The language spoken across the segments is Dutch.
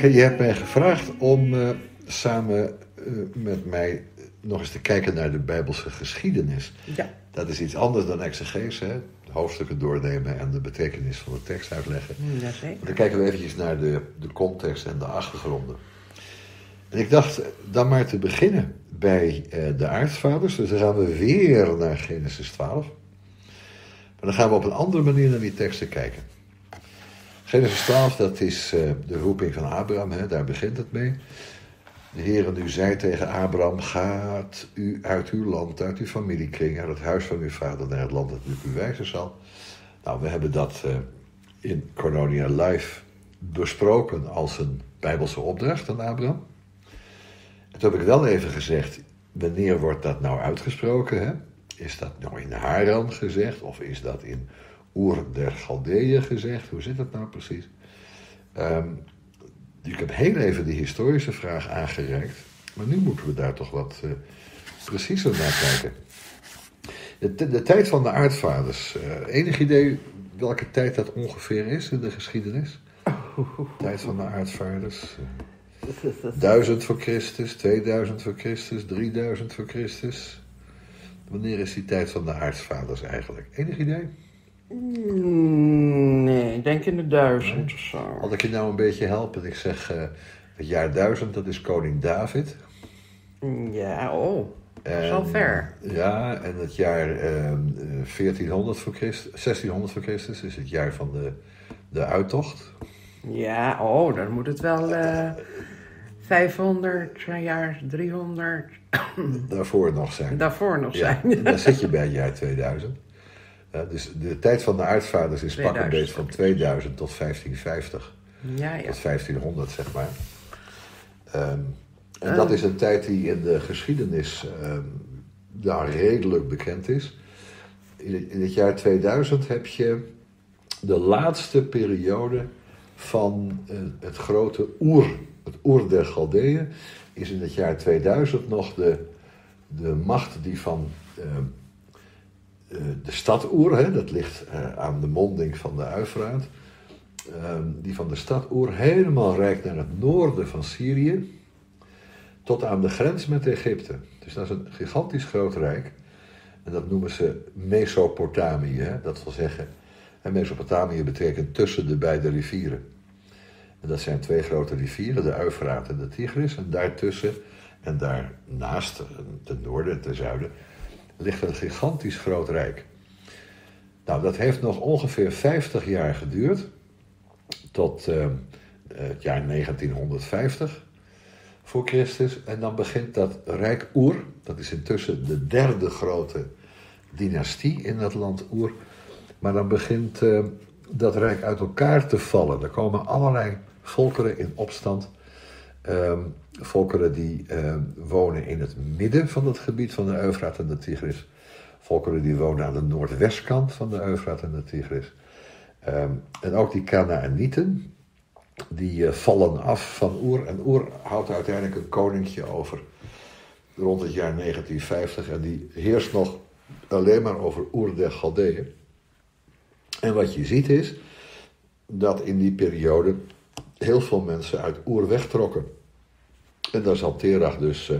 Je hebt mij gevraagd om uh, samen uh, met mij nog eens te kijken naar de Bijbelse geschiedenis. Ja. Dat is iets anders dan exegese, hè? hoofdstukken doornemen en de betekenis van de tekst uitleggen. Jazeker. Dan kijken we eventjes naar de, de context en de achtergronden. En ik dacht dan maar te beginnen bij uh, de aartsvaders. Dus dan gaan we weer naar Genesis 12. Maar dan gaan we op een andere manier naar die teksten kijken. Genesis 12, dat is uh, de roeping van Abraham, hè? daar begint het mee. De Heer nu zei tegen Abraham: Gaat u uit uw land, uit uw familiekring, uit het huis van uw vader naar het land dat u wijzen zal. Nou, we hebben dat uh, in Coronia Live besproken als een Bijbelse opdracht aan Abraham. En toen heb ik wel even gezegd: wanneer wordt dat nou uitgesproken? Hè? Is dat nou in Haran gezegd of is dat in Oer der Galdeeën gezegd? Hoe zit dat nou precies? Um, ik heb heel even de historische vraag aangereikt, maar nu moeten we daar toch wat uh, preciezer naar kijken. De, de, tijd van de aardvaders. Uh, enig idee welke tijd dat ongeveer is in de geschiedenis? Tijd van de aardvaarders. Uh, 1000 voor Christus, 2000 voor Christus, 3000 voor Christus. Wanneer is die tijd van de aartsvaders eigenlijk? Enig idee? Nee, ik denk in de duizend of zo. Had ik je nou een beetje helpen? Ik zeg, uh, het jaar 1000, dat is koning David. Ja, oh, dat is al ver. Ja, en het jaar uh, 1400 voor Christus, 1600 voor Christus is het jaar van de, de uittocht. Ja, oh, dan moet het wel uh, 500 jaar, 300. Daarvoor nog zijn. Daarvoor nog ja, zijn. dan zit je bij het jaar 2000. Dus de tijd van de aardvaders is pak een beetje van 2000 tot 1550. Ja, ja. Tot 1500, zeg maar. Um, en oh. dat is een tijd die in de geschiedenis um, daar redelijk bekend is. In het, in het, jaar 2000 heb je de laatste periode van uh, het grote Oer. Het Oer der Galdeeën is in het jaar 2000 nog de, de macht die van... Uh, de stad Oer, hè, dat ligt uh, aan de monding van de Uifraat, uh, die van de stad Oer helemaal reikt naar het noorden van Syrië, tot aan de grens met Egypte. Dus dat is een gigantisch groot rijk. En dat noemen ze Mesopotamië. Hè, dat wil zeggen, en Mesopotamië betekent tussen de beide rivieren. En dat zijn twee grote rivieren, de Uifraat en de Tigris. En daartussen en daarnaast, ten noorden en ten zuiden, ligt een gigantisch groot rijk. Nou, dat heeft nog ongeveer 50 jaar geduurd, tot uh, het jaar 1950 voor Christus. En dan begint dat rijk Oer, dat is intussen de derde grote dynastie in dat land Oer. Maar dan begint uh, dat rijk uit elkaar te vallen. Er komen allerlei volkeren in opstand. Um, volkeren die uh, wonen in het midden van het gebied van de Eufraat en de Tigris. Volkeren die wonen aan de noordwestkant van de Eufraat en de Tigris. Um, en ook die Canaanieten, die uh, vallen af van Oer. En Oer houdt uiteindelijk een koninkje over rond het jaar 1950. En die heerst nog alleen maar over Oer der Galdeeën. En wat je ziet is dat in die periode heel veel mensen uit Oer wegtrokken. En daar zal Terach dus uh,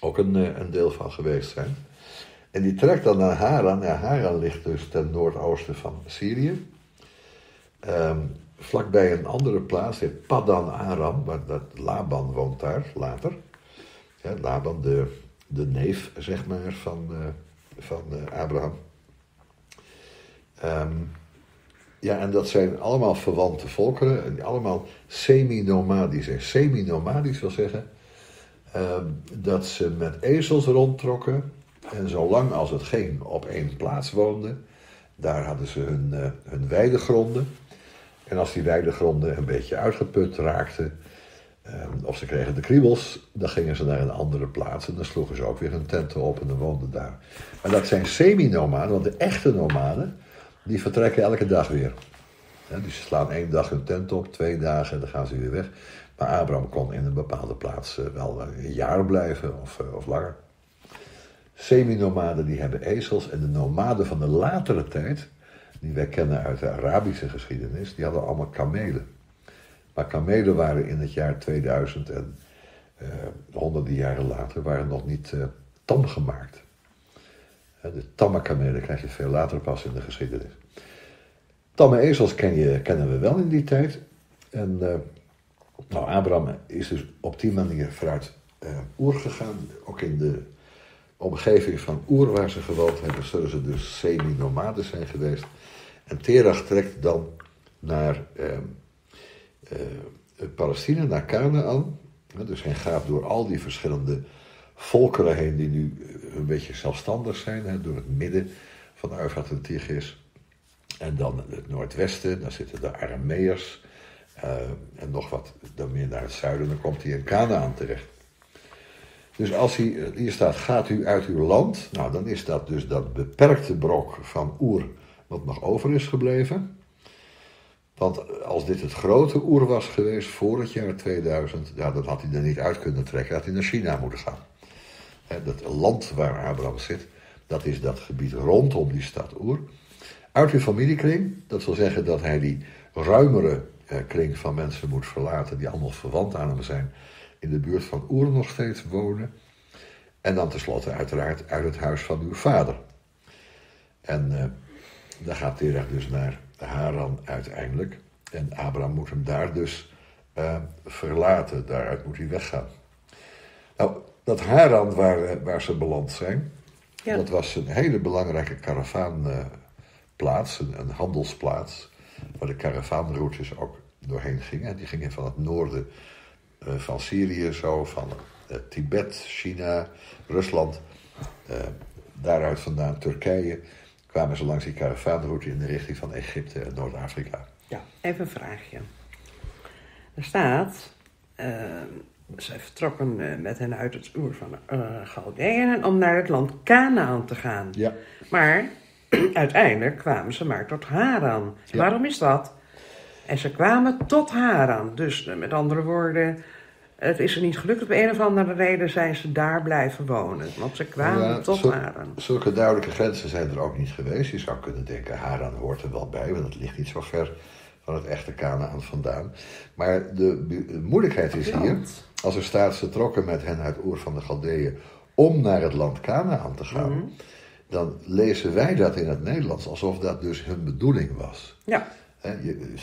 ook een, uh, een, deel van geweest zijn. En die trekt dan naar Haran. Ja, Haran ligt dus ten noordoosten van Syrië. Um, vlakbij een andere plaats, heet Padan Aram, waar dat Laban woont daar later. Ja, Laban, de, de neef, zeg maar, van, uh, van Abraham. Um, ja, en dat zijn allemaal verwante volkeren, en allemaal semi-nomadisch. En semi-nomadisch wil zeggen uh, dat ze met ezels rondtrokken en zolang als het ging op één plaats woonden, daar hadden ze hun, uh, hun weidegronden. En als die weidegronden een beetje uitgeput raakten, uh, of ze kregen de kriebels, dan gingen ze naar een andere plaats en dan sloegen ze ook weer hun tenten op en dan woonden daar. Maar dat zijn semi-nomaden, want de echte nomaden, die vertrekken elke dag weer. Dus ze slaan één dag hun tent op, twee dagen en dan gaan ze weer weg. Maar Abraham kon in een bepaalde plaats uh, wel een jaar blijven of, uh, of langer. Semi-nomaden die hebben ezels en de nomaden van de latere tijd, die wij kennen uit de Arabische geschiedenis, die hadden allemaal kamelen. Maar kamelen waren in het jaar 2000 en uh, honderden jaren later waren nog niet uh, tam gemaakt. De tamme kamelen krijg je veel later pas in de geschiedenis. Tamme ezels ken je, kennen we wel in die tijd. En uh, nou, Abraham is dus op die manier vooruit Oer gegaan. Ook in de omgeving van Oer waar ze gewoond hebben, zullen ze dus semi-nomades zijn geweest. En Terach trekt dan naar Palestina, naar Canaan. Dus hij gaat door al die verschillende volkeren heen die nu eh, een beetje zelfstandig zijn, hè, door het midden van Eufraat en Tigris. En dan het noordwesten, daar zitten de Arameërs. Uh, en nog wat dan meer naar het zuiden, dan komt hij in Canaan terecht. Dus als hij, eh, hier staat, gaat u uit uw land, nou dan is dat dus dat beperkte brok van Oer wat nog over is gebleven. Want als dit het grote oer was geweest voor het jaar 2000, ja, dan had hij er niet uit kunnen trekken. Had hij naar China moeten gaan. Dat land waar Abraham zit, dat is dat gebied rondom die stad Oer. Uit uw familiekring, dat wil zeggen dat hij die ruimere eh, kring van mensen moet verlaten, die allemaal verwant aan hem zijn, in de buurt van Oer nog steeds wonen. En dan tenslotte uiteraard uit het huis van uw vader. En uh, daar gaat Terach dus naar Haran uiteindelijk. En Abraham moet hem daar dus uh, verlaten. Daaruit moet hij weggaan. Nou, dat Haran waar, eh, waar ze beland zijn, ja. dat was een hele belangrijke karavaanplaats, een, een, handelsplaats, waar de karavaanroutes ook doorheen gingen. Die gingen van het noorden uh, van Syrië, zo van uh, Tibet, China, Rusland, daaruit vandaan Turkije kwamen ze langs die karavaanroute in de richting van Egypte en Noord-Afrika. Ja, even een vraagje. Er staat, uh, zij vertrokken uh, met hen uit het oer van uh, om naar het land Canaan te gaan. Ja. Maar uiteindelijk kwamen ze maar tot Haran. Ja. Waarom is dat? En ze kwamen tot Haran. Dus met andere woorden, het is er niet gelukt. Op een of andere reden zijn ze daar blijven wonen. Want ze kwamen tot Haran. Zulke duidelijke grenzen zijn er ook niet geweest. Je zou kunnen denken, Haran hoort er wel bij, want het ligt niet zo ver van het echte Canaan vandaan. Maar de, de moeilijkheid is hier, als er staat, ze trokken met hen uit Oer van de Galdeeën om naar het land Canaan te gaan. Mhm. Dan lezen wij dat in het Nederlands alsof dat dus hun bedoeling was. Ja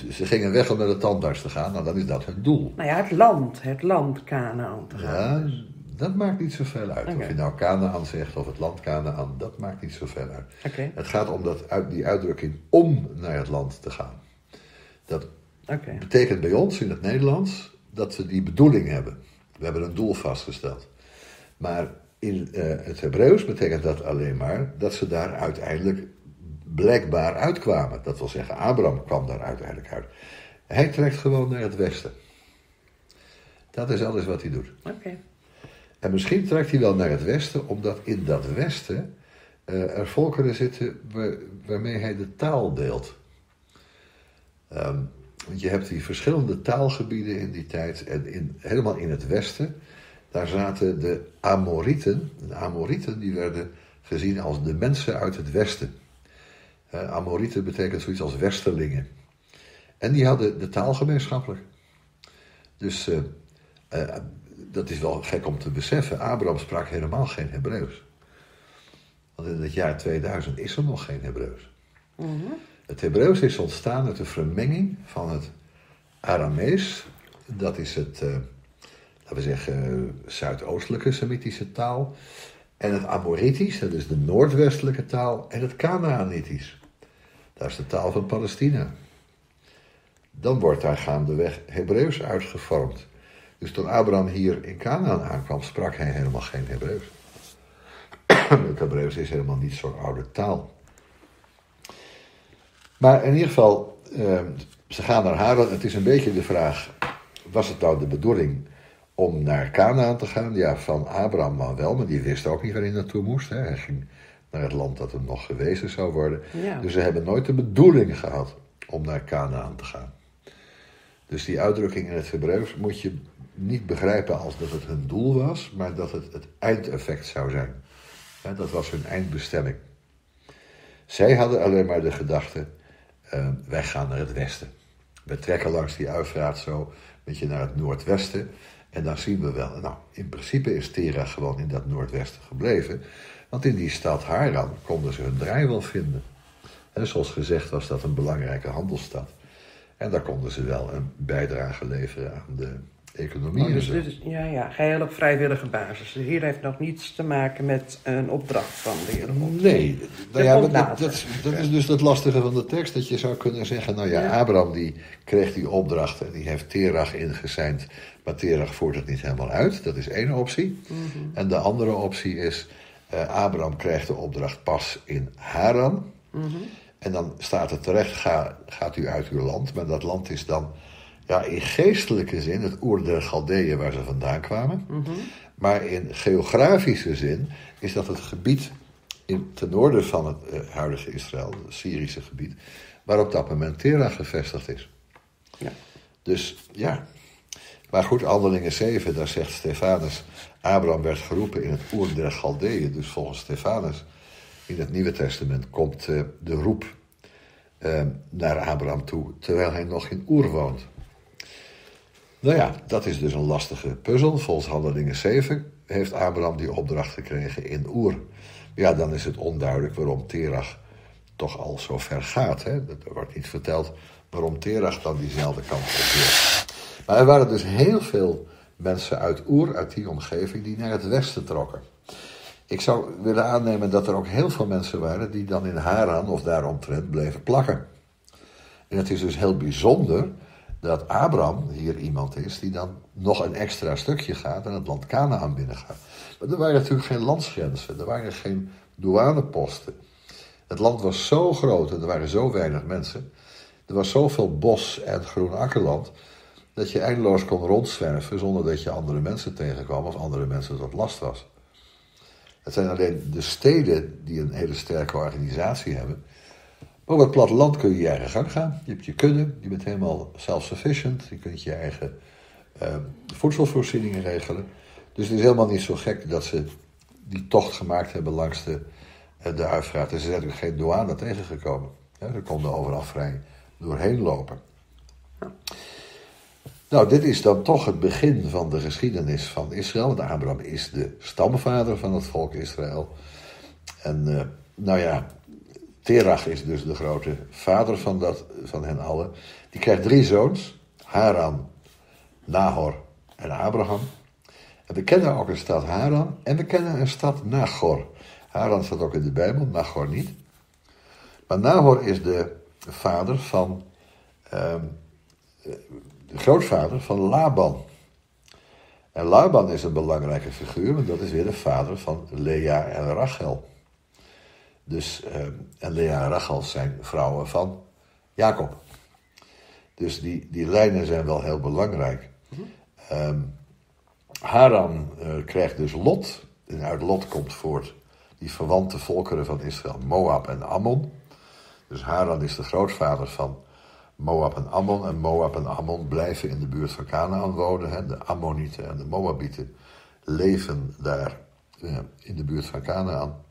ze gingen weg om naar de tandarts te gaan, nou dan is dat hun doel. Nou ja, het land, het land Canaan te gaan. Ja, dat maakt niet zoveel uit. Of je nou Canaan zegt of het land Canaan, dat maakt niet zoveel uit. Okay. Het gaat om dat, die uitdrukking om naar het land te gaan. Dat betekent bij ons in het Nederlands dat we die bedoeling hebben. We hebben een doel vastgesteld. Maar in uh, het Hebreeuws betekent dat alleen maar dat ze daar uiteindelijk blijkbaar uitkwamen. Dat wil zeggen, Abraham kwam daar uiteindelijk uit. Hij trekt gewoon naar het westen. Dat is alles wat hij doet. Oké. En misschien trekt hij wel naar het westen, omdat in dat westen uh, er volkeren zitten waarmee hij de taal deelt. Um, want je hebt die verschillende taalgebieden in die tijd. En in, helemaal in het westen, daar zaten de Amorieten. De Amorieten die werden gezien als de mensen uit het westen. Amorieten betekent zoiets als westerlingen. En die hadden de taal gemeenschappelijk. Dus uh, uh, dat is wel gek om te beseffen. Abraham sprak helemaal geen Hebreeuws. Want in het jaar 2000 is er nog geen Hebreeuws. Mm. Het Hebreeuws is ontstaan uit de vermenging van het Aramees. Dat is het, laten we zeggen, zuidoostelijke Semitische taal. En het Amoritisch, dat is de noordwestelijke taal. En het Canaanitisch. Dat is de taal van Palestina. Dan wordt daar gaandeweg Hebreeuws uitgevormd. Dus toen Abraham hier in Canaan aankwam, sprak hij helemaal geen Hebreeuws. Het Hebreeuws is helemaal niet zo'n oude taal. Maar in ieder geval, eh, ze gaan naar Haran. Het is een beetje de vraag, was het nou de bedoeling om naar Canaan te gaan? Ja, van Abraham wel, maar die wist ook niet waar hij naartoe moest. Hè. Hij ging naar het land dat hem nog gewezen zou worden. Dus ze hebben nooit de bedoeling gehad om naar Canaan te gaan. Dus die uitdrukking in het Hebreeuws moet je niet begrijpen als dat het hun doel was, maar dat het het eindeffect zou zijn. dat was hun eindbestemming. Zij hadden alleen maar de gedachte, uh, wij gaan naar het westen. We trekken langs die Uifraat zo beetje naar het noordwesten. En dan zien we wel, nou, in principe is Terach gewoon in dat noordwesten gebleven. Want in die stad Haran konden ze hun draai wel vinden. En zoals gezegd was dat een belangrijke handelsstad. En daar konden ze wel een bijdrage leveren aan de economie. Oh, en dus zo. dit is, ja, ja, geheel op vrijwillige basis. Dus hier heeft nog niets te maken met een opdracht van de Heer. Nee, nou Dat ja, dat, dat, dat is, dus het lastige van de tekst. Dat je zou kunnen zeggen, nou ja, Ja. Abraham die kreeg die opdracht en die heeft Terach ingeseind. Maar Terach voert het niet helemaal uit. Dat is één optie. En de andere optie is, eh, Abraham krijgt de opdracht pas in Haran. En dan staat er terecht, ga, gaat u uit uw land. Maar dat land is dan ja, in geestelijke zin het oer der Galdeeën waar ze vandaan kwamen. Maar in geografische zin is dat het gebied in, ten noorden van het eh, huidige Israël, het Syrische gebied, waar op dat moment Terach gevestigd is. Ja. Dus ja. Maar goed, Handelingen 7, daar zegt Stefanus, Abraham werd geroepen in het oer der Galdeeën. Dus volgens Stefanus in het Nieuwe Testament komt eh, de roep eh, naar Abraham toe, terwijl hij nog in Oer woont. Nou ja, dat is dus een lastige puzzel. Volgens Handelingen 7 heeft Abraham die opdracht gekregen in Oer. Ja, dan is het onduidelijk waarom Terach toch al zo ver gaat. Hè? Er wordt niet verteld waarom Terach dan diezelfde kant op. Maar er waren dus heel veel mensen uit Oer, uit die omgeving, die naar het westen trokken. Ik zou willen aannemen dat er ook heel veel mensen waren die dan in Haran of daaromtrent bleven plakken. En het is dus heel bijzonder dat Abraham hier iemand is die dan nog een extra stukje gaat en het land Canaan binnengaat. Maar er waren natuurlijk geen landsgrenzen, er waren geen douaneposten. Het land was zo groot en er waren zo weinig mensen. Er was zoveel bos en groen akkerland dat je eindeloos kon rondzwerven zonder dat je andere mensen tegenkwam of andere mensen tot last was. Het zijn alleen de steden die een hele sterke organisatie hebben. Maar op het platteland kun je je eigen gang gaan. Je hebt je kudde, je bent helemaal self-sufficient. Je kunt je eigen eh, voedselvoorzieningen regelen. Dus het is helemaal niet zo gek dat ze die tocht gemaakt hebben langs de, eh, de. En ze zijn natuurlijk geen douane tegengekomen. Ja, ze konden overal vrij doorheen lopen. Nou, dit is dan toch het begin van de geschiedenis van Israël. Want Abraham is de stamvader van het volk Israël. En eh, nou ja, Terach is dus de grote vader van, dat, van hen allen. Die krijgt drie zoons: Haran, Nahor en Abraham. En we kennen ook een stad Haran en we kennen een stad Nachor. Haran staat ook in de Bijbel, Nachor niet. Maar Nahor is de vader van, ehm, de grootvader van Laban. En Laban is een belangrijke figuur, want dat is weer de vader van Lea en Rachel. Dus, ehm, en Lea en Rachel zijn vrouwen van Jacob. Dus die, die lijnen zijn wel heel belangrijk. Ehm, Haran eh, krijgt dus Lot. En uit Lot komt voort die verwante volkeren van Israël, Moab en Ammon. Dus Haran is de grootvader van Moab en Ammon. En Moab en Ammon blijven in de buurt van Canaan wonen. Hè. De Ammonieten en de Moabieten leven daar eh, in de buurt van Canaan.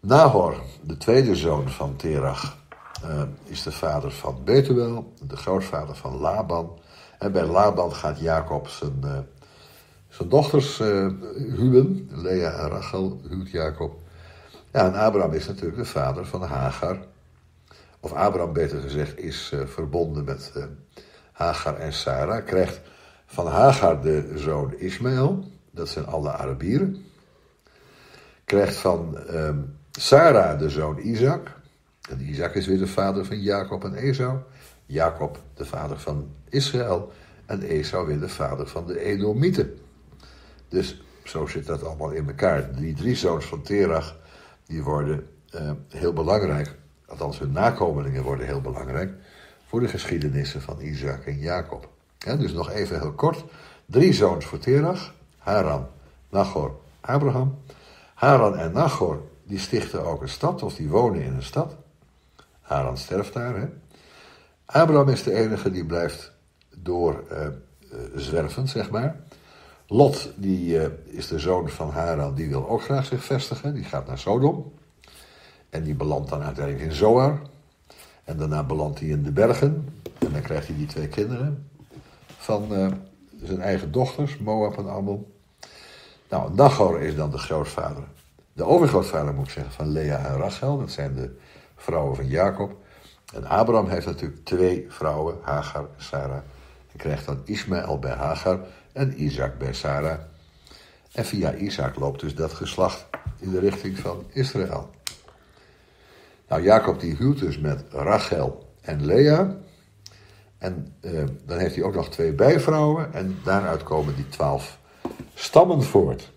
Nahor, de tweede zoon van Terach, eh, is de vader van Betuel, de grootvader van Laban. En bij Laban gaat Jacob zijn, eh, zijn dochters eh, huwen. Lea en Rachel huwt Jacob. Ja, en Abraham is natuurlijk de vader van Hagar. Of Abraham, beter gezegd, is verbonden met Hagar en Sarah. Krijgt van Hagar de zoon Ismaël. Dat zijn alle Arabieren. Krijgt van ehm, Sarah de zoon Isaac. En Isaac is weer de vader van Jacob en Esau. Jacob de vader van Israël. En Esau weer de vader van de Edomieten. Dus zo zit dat allemaal in elkaar. Die drie zoons van Terach, die worden eh, heel belangrijk. Althans, hun nakomelingen worden heel belangrijk. Voor de geschiedenissen van Isaac en Jacob. Ja, dus nog even heel kort. Drie zoons voor Terach. Haran, Nachor, Abraham. Haran en Nachor, die stichten ook een stad, of die wonen in een stad. Haran sterft daar, hè. Abraham is de enige die blijft door eh, eh, zwerven, zeg maar. Lot, die eh, is de zoon van Haran, die wil ook graag zich vestigen. Die gaat naar Sodom. En die belandt dan uiteindelijk in Zoar. En daarna belandt hij in de bergen. En dan krijgt hij die twee kinderen. van zijn eigen dochters, Moab en Ammon. Nou, Nachor is dan de grootvader. De overgrootvader moet ik zeggen van Lea en Rachel. Dat zijn de vrouwen van Jacob. En Abraham heeft natuurlijk twee vrouwen, Hagar en Sarah. En krijgt dan Ismaël bij Hagar en Isaac bij Sarah. En via Isaac loopt dus dat geslacht in de richting van Israël. Nou, Jacob die huwt dus met Rachel en Lea. En eh, dan heeft hij ook nog twee bijvrouwen. En daaruit komen die twaalf stammen voort.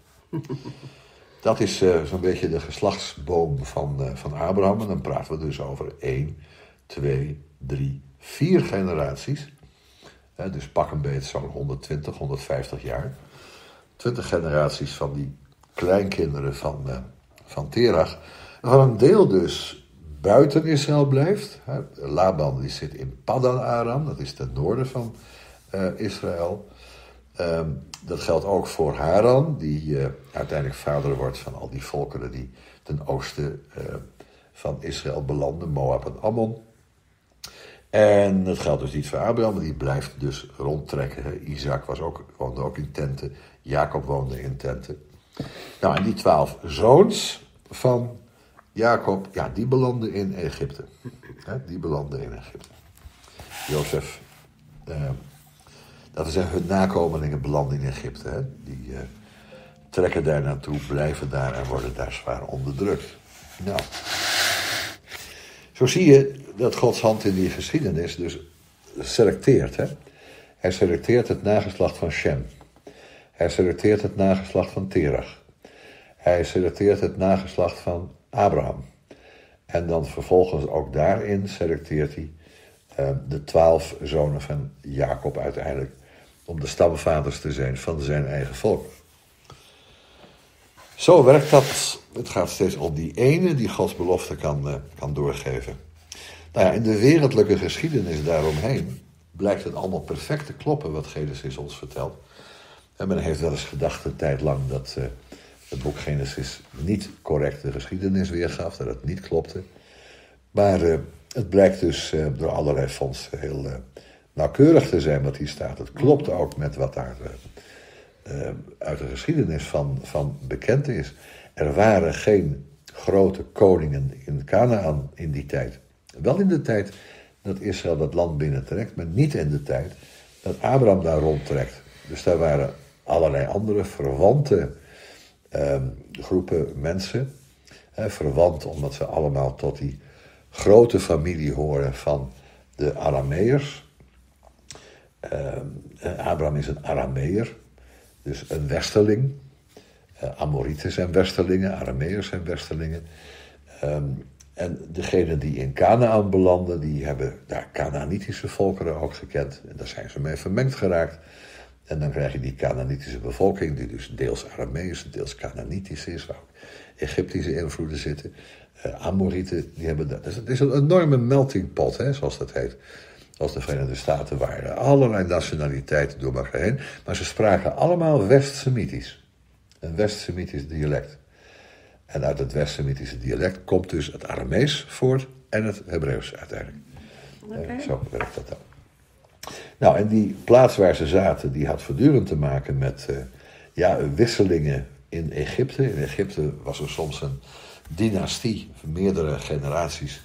Dat is eh, zo'n beetje de geslachtsboom van, uh, van Abraham. En dan praten we dus over één, twee, drie, vier generaties. dus pak een beetje zo'n 120, 150 jaar. 20 generaties van die kleinkinderen van, uh, van Terach. Van een deel dus buiten Israël blijft. Laban die zit in Paddan Aram, dat is ten noorden van Israël. Um, dat geldt ook voor Haran, die uh, uiteindelijk vader wordt van al die volkeren die ten oosten uh, van Israël belanden, Moab en Ammon. En dat geldt dus niet voor Abraham, die blijft dus rondtrekken. Isaac was ook, woonde ook in tenten, Jacob woonde in tenten. Nou, en die twaalf zoons van Jacob, ja, die belanden in Egypte. Die belanden in Egypte. Jozef. Uh, dat is hun nakomelingen belanden in Egypte. Hè? Die uh, trekken daar naartoe, blijven daar en worden daar zwaar onderdrukt. Nou, zo zie je dat Gods hand in die geschiedenis dus selecteert. Hè? Hij selecteert het nageslacht van Shem. Hij selecteert het nageslacht van Terach. Hij selecteert het nageslacht van Abraham. En dan vervolgens ook daarin selecteert hij uh, de twaalf zonen van Jacob uiteindelijk om de stamvaders te zijn van zijn eigen volk. Zo werkt dat. Het gaat steeds om die ene die Gods belofte kan, uh, kan doorgeven. Nou ja, in de wereldlijke geschiedenis daaromheen blijkt het allemaal perfect te kloppen wat Genesis ons vertelt. En men heeft wel eens gedacht een tijd lang dat uh, het boek Genesis niet correct de geschiedenis weergaf, dat het niet klopte. Maar uh, het blijkt dus door allerlei fondsen heel nauwkeurig te zijn wat hier staat. Het klopt ook met wat daar uh, uit de geschiedenis van, van bekend is. Er waren geen grote koningen in Canaan in die tijd. Wel in de tijd dat Israël dat land binnentrekt, maar niet in de tijd dat Abraham daar rondtrekt. Dus daar waren allerlei andere verwante uh, groepen mensen. Verwant omdat ze allemaal tot die grote familie horen van de Arameërs. Uh, Abraham is een Arameer, dus een westerling. Uh, Amorieten zijn westerlingen, Arameërs zijn westerlingen. Um, en degenen die in Canaan belanden, die hebben daar Canaanitische volkeren ook gekend. En daar zijn ze mee vermengd geraakt. En dan krijg je die Canaanitische bevolking, die dus deels Aramees, deels Canaanitisch is, waar ook Egyptische invloeden zitten. Uh, Amorieten, die hebben dat. Dus het is een enorme melting pot, hè, zoals dat heet als de Verenigde Staten waren. Allerlei nationaliteiten door elkaar heen. Maar ze spraken allemaal West-Semitisch. Een West-Semitisch dialect. En uit het West-Semitische dialect komt dus het Aramees voort en het Hebreeuws uiteindelijk. Okay. Uh, zo werkt dat dan. Nou, en die plaats waar ze zaten, die had voortdurend te maken met uh, ja, wisselingen in Egypte. In Egypte was er soms een dynastie van meerdere generaties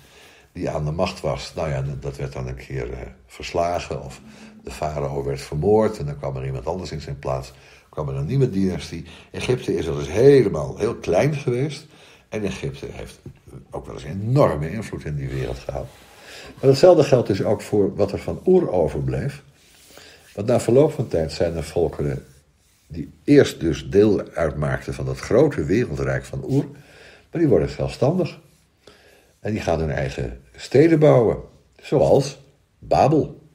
die aan de macht was. Nou ja, dat werd dan een keer uh, verslagen of de farao werd vermoord en dan kwam er iemand anders in zijn plaats. kwam er een nieuwe dynastie. Egypte is al eens helemaal heel klein geweest. En Egypte heeft ook wel eens enorme invloed in die wereld gehad. Maar hetzelfde geldt dus ook voor wat er van Oer overbleef. Want na verloop van tijd zijn er volkeren die eerst dus deel uitmaakten van dat grote wereldrijk van Oer, maar die worden zelfstandig. En die gaan hun eigen steden bouwen. Zoals Babel.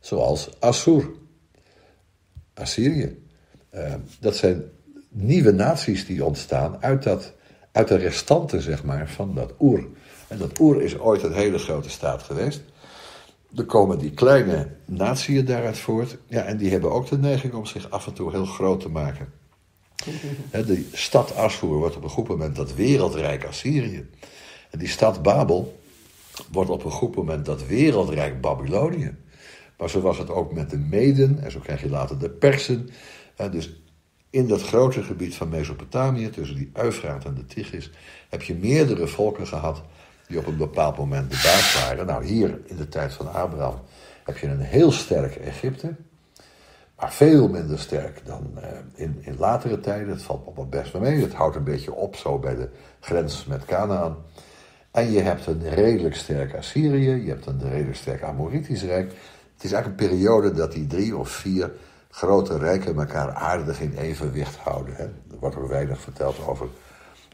Zoals Assur. Assyrië. Uh, dat zijn nieuwe naties die ontstaan uit, dat, uit de restanten, zeg maar, van dat Oer. En dat Oer is ooit een hele grote staat geweest. Er komen die kleine natieën daaruit voort. Ja, en die hebben ook de neiging om zich af en toe heel groot te maken. De stad Assur wordt op een goed moment dat wereldrijk Assyrië. En die stad Babel wordt op een goed moment dat wereldrijk Babylonië. Maar zo was het ook met de Meden en zo krijg je later de Persen. Eh, dus in dat grote gebied van Mesopotamië, tussen die Eufraat en de Tigris, heb je meerdere volken gehad die op een bepaald moment de baas waren. Nou, hier in de tijd van Abraham heb je een heel sterk Egypte, maar veel minder sterk dan eh, in, in latere tijden. Het valt het best wel mee. Het houdt een beetje op zo bij de grens met Canaan. En je hebt een redelijk sterk Assyrië, je hebt een redelijk sterk Amoritisch Rijk. Het is eigenlijk een periode dat die drie of vier grote rijken elkaar aardig in evenwicht houden. Hè. Er wordt weinig verteld over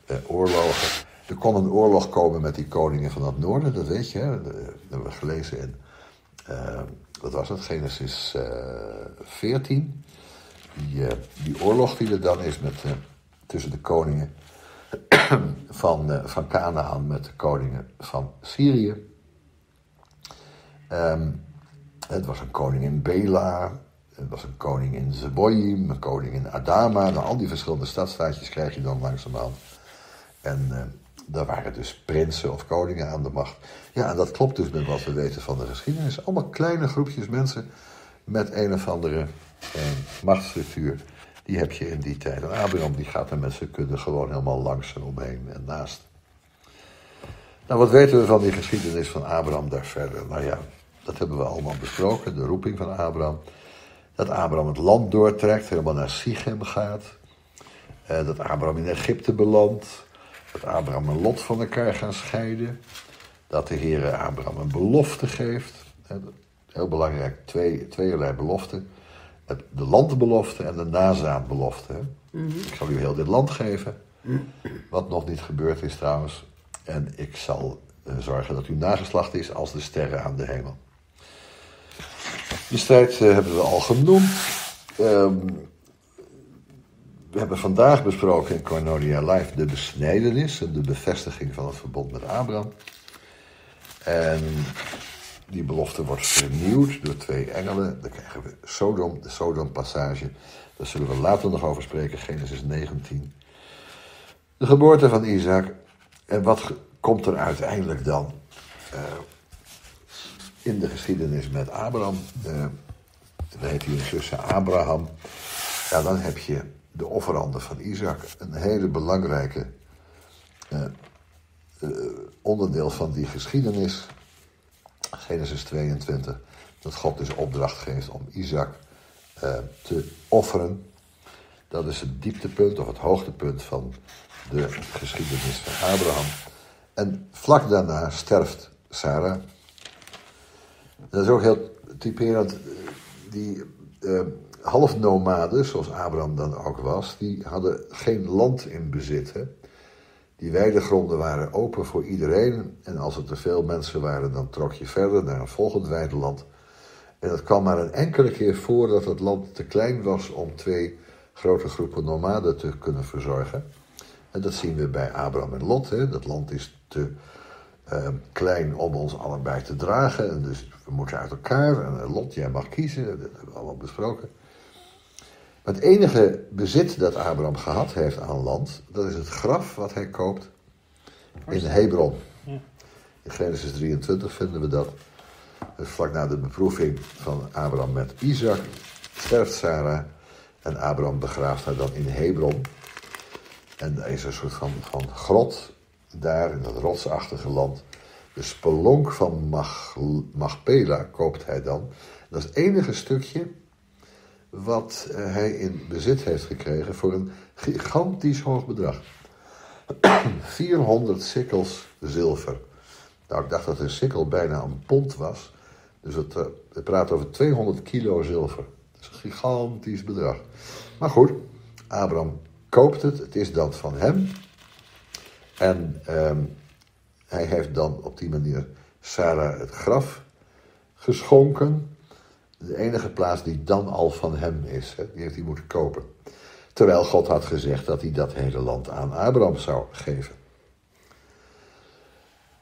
eh, oorlogen. Er kon een oorlog komen met die koningen van het noorden, dat weet je. Hè. Dat hebben we gelezen in, uh, wat was het, Genesis uh, eh, 14. Die, die, oorlog die er dan is met, tussen de koningen van, van Canaan met de koningen van Syrië. Um, het was een koning in Bela, het was een koning in Zeboyim, een koning in Adama. Nou, al die verschillende stadstaatjes krijg je dan langzamerhand. En uh, daar waren dus prinsen of koningen aan de macht. Ja, en dat klopt dus met wat we weten van de geschiedenis. Allemaal kleine groepjes mensen met een of andere eh, machtsstructuur. Die heb je in die tijd. En Abraham die gaat er met zijn kudde gewoon helemaal langs en omheen en naast. Nou, wat weten we van die geschiedenis van Abraham daar verder? Nou ja, dat hebben we allemaal besproken, de roeping van Abraham. Dat Abraham het land doortrekt, helemaal naar Sichem gaat. Eh, dat Abraham in Egypte belandt. Dat Abraham en Lot van elkaar gaan scheiden. Dat de Heer Abraham een belofte geeft. Heel belangrijk, twee, tweeërlei beloften. De landbelofte en de nazaatbelofte. Mm Ik zal u heel dit land geven. Wat nog niet gebeurd is trouwens. En ik zal eh, zorgen dat uw nageslacht is als de sterren aan de hemel. Die strijd uh, hebben we al genoemd. Um, we hebben vandaag besproken in Cornolia Live de besnijdenis en de bevestiging van het verbond met Abraham. En die belofte wordt vernieuwd door twee engelen. Dan krijgen we Sodom, de Sodom-passage. Daar zullen we later nog over spreken, Genesis 19. De geboorte van Isaac. En wat komt er uiteindelijk dan? Uh, in de geschiedenis met Abraham. Uh, dan heet hij intussen Abraham. Ja, dan heb je de offeranden van Isaac. Een hele belangrijke uh, onderdeel van die geschiedenis. Genesis 22. Dat God dus opdracht geeft om Isaac te offeren. Dat is het dieptepunt of het hoogtepunt van de geschiedenis van Abraham. En vlak daarna sterft Sarah. Dat is ook heel typerend. Die uh, halfnomaden, zoals Abraham dan ook was, die hadden geen land in bezit. Hè? Die weidegronden waren open voor iedereen. En als er te veel mensen waren, dan trok je verder naar een volgend weideland. En het kwam maar een enkele keer voor dat het land te klein was om twee grote groepen nomaden te kunnen verzorgen. En dat zien we bij Abraham en Lot. Hè? Dat land is te uh, klein om ons allebei te dragen. En dus we moeten uit elkaar. En eh, Lot, jij mag kiezen. Dat hebben we allemaal besproken. Het enige bezit dat Abraham gehad heeft aan land, dat is het graf wat hij koopt in Hebron. In Genesis 23 vinden we dat. Dus vlak na de beproeving van Abraham met Isaac sterft Sarah. En Abraham begraaft haar dan in Hebron. En er is een soort van, van grot daar in dat rotsachtige land. De spelonk van Mag, Magpela koopt hij dan. Dat is het enige stukje wat eh, hij in bezit heeft gekregen voor een gigantisch hoog bedrag. 400 sikkels zilver. Nou, ik dacht dat een sikkel bijna een pond was. Dus het, uh, we praten over 200 kilo zilver. Dat is een gigantisch bedrag. Maar goed, Abraham koopt het. Het is dan van hem. En ehm, hij heeft dan op die manier Sarah het graf geschonken. De enige plaats die dan al van hem is. Die heeft hij moeten kopen. Terwijl God had gezegd dat hij dat hele land aan Abraham zou geven.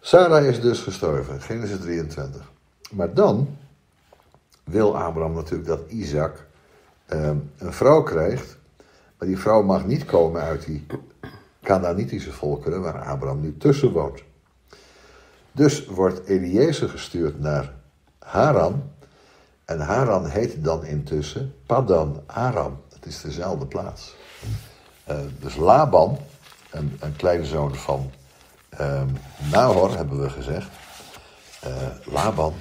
Sarah is dus gestorven, Genesis 23. Maar dan wil Abraham natuurlijk dat Isaac ehm, een vrouw krijgt. Maar die vrouw mag niet komen uit die Canaanitische volkeren waar Abraham nu tussen woont. Dus wordt Eliezer gestuurd naar Haran. En Haran heette dan intussen Padan Aram. Het is dezelfde plaats. Uh, dus Laban, een, een kleine zoon van um, Nahor, hebben we gezegd. Uh, Laban,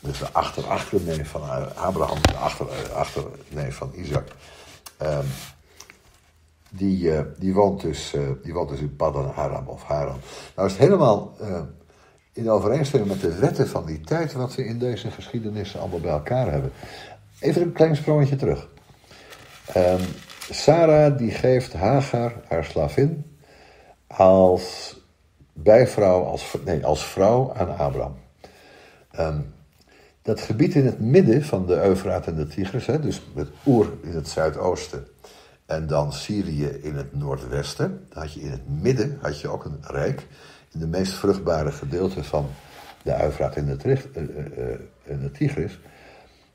dus de achter, achterneef van Abraham, de achter, achterneef van Isaac. Um, die, uh, die, woont dus, uh, die woont dus in Padan Aram of Haran. Nou is het helemaal uh, in overeenstemming met de wetten van die tijd wat we in deze geschiedenissen allemaal bij elkaar hebben. Even een klein sprongetje terug. Um, Sarah die geeft Hagar, haar slavin, als bijvrouw, als, nee, als vrouw aan Abraham. Um, dat gebied in het midden van de Eufraat en de Tigris, hè, dus met Oer in het zuidoosten en dan Syrië in het noordwesten, had je in het midden had je ook een rijk, de meest vruchtbare gedeelte van de Eufraat en de, uh, uh, de Tigris.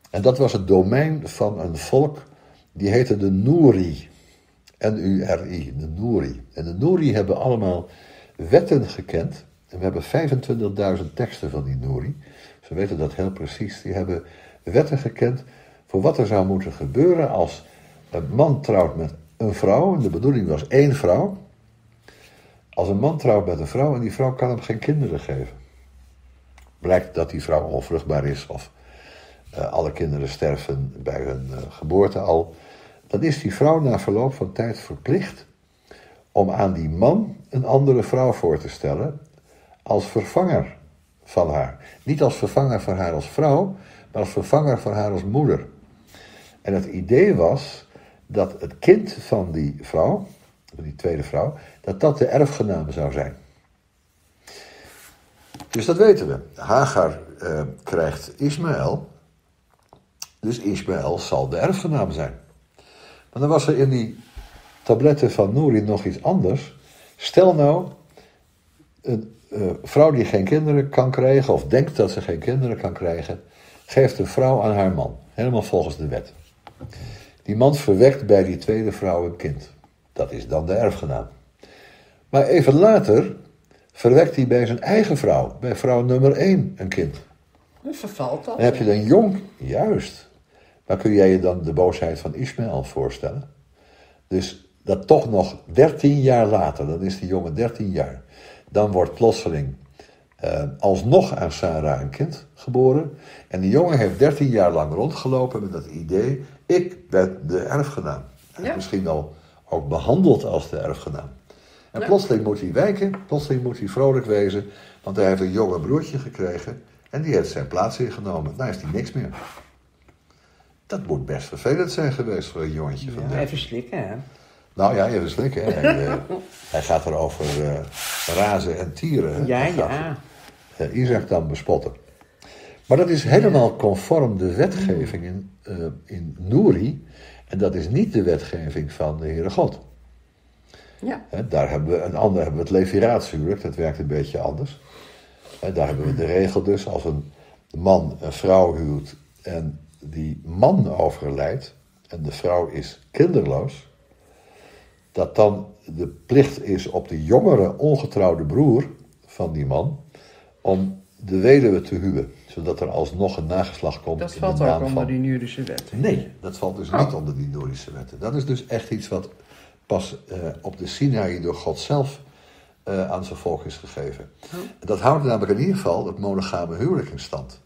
En dat was het domein van een volk die heette de Nouri. N-U-R-I, de Nouri. En de Nouri hebben allemaal wetten gekend. En we hebben 25.000 teksten van die Nouri. Ze weten dat heel precies. Die hebben wetten gekend voor wat er zou moeten gebeuren als een man trouwt met een vrouw. En de bedoeling was één vrouw. Als een man trouwt met een vrouw en die vrouw kan hem geen kinderen geven. Blijkt dat die vrouw onvruchtbaar is of uh, alle kinderen sterven bij hun uh, geboorte al dan is die vrouw na verloop van tijd verplicht om aan die man een andere vrouw voor te stellen als vervanger van haar. Niet als vervanger van haar als vrouw, maar als vervanger van haar als moeder. En het idee was dat het kind van die vrouw, die tweede vrouw, dat dat de erfgename zou zijn. Dus dat weten we. Hagar uh, krijgt Ismaël, dus Ismaël zal de erfgenaam zijn. Maar dan was er in die tabletten van Nouri nog iets anders. Stel nou, een uh, vrouw die geen kinderen kan krijgen, of denkt dat ze geen kinderen kan krijgen, geeft een vrouw aan haar man. Helemaal volgens de wet. Die man verwekt bij die tweede vrouw een kind. Dat is dan de erfgenaam. Maar even later verwekt hij bij zijn eigen vrouw, bij vrouw nummer 1, een kind. Dat vervalt dat. Dan heb je een jong, juist. Maar kun jij je dan de boosheid van Ismaël voorstellen? Dus dat toch nog 13 jaar later, dan is die jongen 13 jaar, dan wordt plotseling uh, alsnog aan Sarah een kind geboren. En die jongen heeft 13 jaar lang rondgelopen met dat idee: ik ben de erfgenaam. Ja. Misschien wel ook behandeld als de erfgenaam. En plotseling moet hij wijken, plotseling moet hij vrolijk wezen, want hij heeft een jonge broertje gekregen en die heeft zijn plaats ingenomen. Nou is hij niks meer. Dat moet best vervelend zijn geweest voor een jongetje van ja, Even slikken, hè? Nou ja, even slikken. Hè. Hij, uh, hij gaat er over uh, razen en tieren. Ja, ja. Uh, Isaac dan bespotten. Maar dat is helemaal conform de wetgeving in, in Nouri. En dat is niet de wetgeving van de Heere God. Ja. daar hebben we een ander, hebben we het leviraathuwelijk, dat werkt een beetje anders. daar hebben we de regel dus, als een man een vrouw huwt en die man overlijdt en de vrouw is kinderloos, dat dan de plicht is op de jongere ongetrouwde broer van die man om de weduwe te huwen, zodat er alsnog een nageslacht komt. Dat valt ook onder die Nurische wetten. Nee, dat valt dus niet onder die Nurische wetten. Dat is dus echt iets wat pas uh, op de Sinaï door God zelf uh, aan zijn volk is gegeven. Oh. Dat houdt namelijk in ieder geval het monogame huwelijk in stand.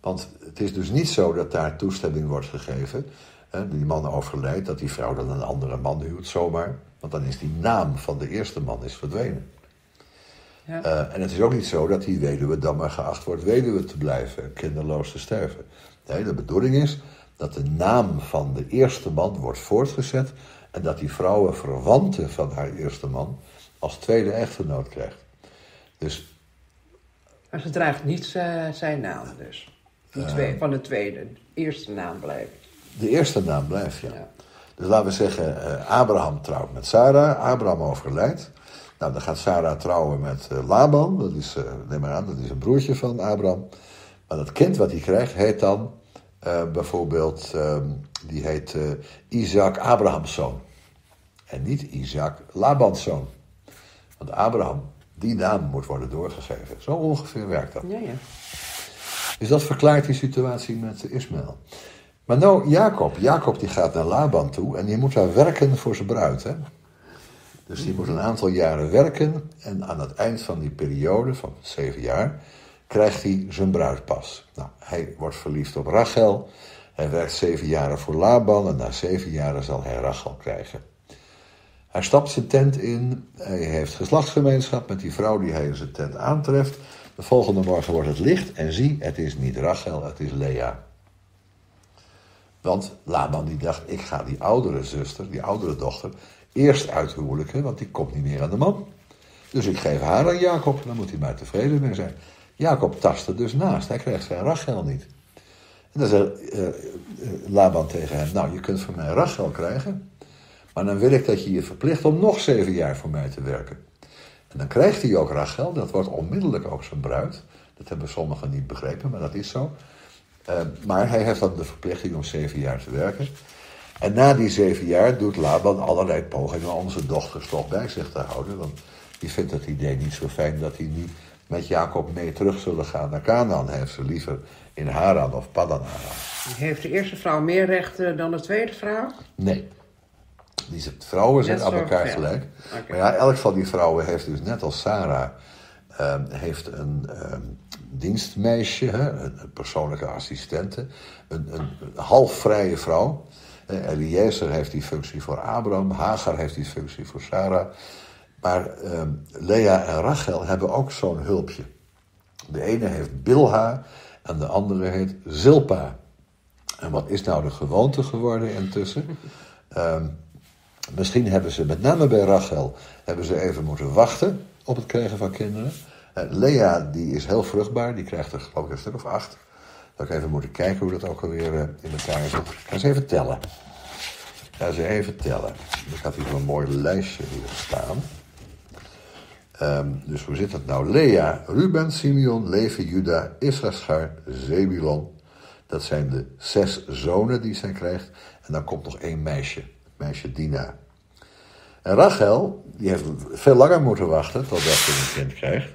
Want het is dus niet zo dat daar toestemming wordt gegeven. Hè, die man overlijdt, dat die vrouw dan een andere man huwt zomaar. Want dan is die naam van de eerste man is verdwenen. Ja. Uh, en het is ook niet zo dat die weduwe dan maar geacht wordt weduwe te blijven, kinderloos te sterven. Nee, de bedoeling is dat de naam van de eerste man wordt voortgezet en dat die vrouw een verwante van haar eerste man als tweede echtgenoot krijgt. Dus. Maar ze draagt niet zijn naam dus. Twee, van de tweede. De eerste naam blijft. De eerste naam blijft, ja. ja. Dus laten we zeggen, Abraham trouwt met Sarah. Abraham overlijdt. Nou, dan gaat Sarah trouwen met uh, Laban. Dat is, uh, neem maar aan, dat is een broertje van Abraham. Maar dat kind wat hij krijgt, heet dan bijvoorbeeld, ehm, die heet Isaac Abrahamszoon. En niet Isaac Labanszoon. Want Abraham, die naam moet worden doorgegeven. Zo ongeveer werkt dat. Ja, ja. Dus dat verklaart die situatie met Ismaël. Maar nou, Jacob. Jacob die gaat naar Laban toe en die moet daar werken voor zijn bruid. Hè? Dus die moet een aantal jaren werken en aan het eind van die periode, van zeven jaar, krijgt hij zijn bruidpas. Nou, hij wordt verliefd op Rachel. Hij werkt zeven jaren voor Laban en na zeven jaren zal hij Rachel krijgen. Hij stapt zijn tent in, hij heeft geslachtsgemeenschap met die vrouw die hij in zijn tent aantreft. De volgende morgen wordt het licht en zie, het is niet Rachel, het is Lea. Want Laban die dacht, ik ga die oudere zuster, die oudere dochter, eerst uithuwelijken, want die komt niet meer aan de man. Dus ik geef haar aan Jacob, dan moet hij maar tevreden mee zijn. Jacob tastte dus naast, hij krijgt zijn Rachel niet. En dan zei uh, Laban tegen hem, nou je kunt van mij Rachel krijgen, maar dan wil ik dat je je verplicht om nog zeven jaar voor mij te werken. En dan krijgt hij ook Rachel, dat wordt onmiddellijk ook zijn bruid. Dat hebben sommigen niet begrepen, maar dat is zo. Uh, maar hij heeft dan de verplichting om zeven jaar te werken. En na die zeven jaar doet Laban allerlei pogingen om zijn dochters toch bij zich te houden. Want die vindt het idee niet zo fijn dat hij niet met Jacob mee terug zullen gaan naar Canaan. Hij heeft ze liever in Haran of Padan Heeft de eerste vrouw meer rechten dan de tweede vrouw? Nee. Die vrouwen zijn aan elkaar gelijk. Maar ja, elk van die vrouwen heeft dus net als Sarah... Uh, heeft een uh, dienstmeisje, hè, een, persoonlijke assistente, een, een, een halfvrije vrouw. Eliezer heeft die functie voor Abraham, Hagar heeft die functie voor Sarah. Maar uh, Lea en Rachel hebben ook zo'n hulpje. De ene heeft Bilha en de andere heet Zilpa. En wat is nou de gewoonte geworden intussen? Uh, misschien hebben ze, met name bij Rachel, hebben ze even moeten wachten op het krijgen van kinderen. Uh, Lea die is heel vruchtbaar, die krijgt er geloof ik een stuk of acht. Dan ik even moeten kijken hoe dat ook alweer uh, in elkaar zit. Ik ga eens even tellen. Ik ga eens even tellen. Ik had hier een mooi lijstje hier staan. Um, dus hoe zit het nou? Lea, Ruben, Simeon, Levi, Juda, Issachar, Zebulon. Dat zijn de zes zonen die zij krijgt. En dan komt nog één meisje, meisje Dina. En Rachel, die heeft veel langer moeten wachten totdat ze een kind krijgt.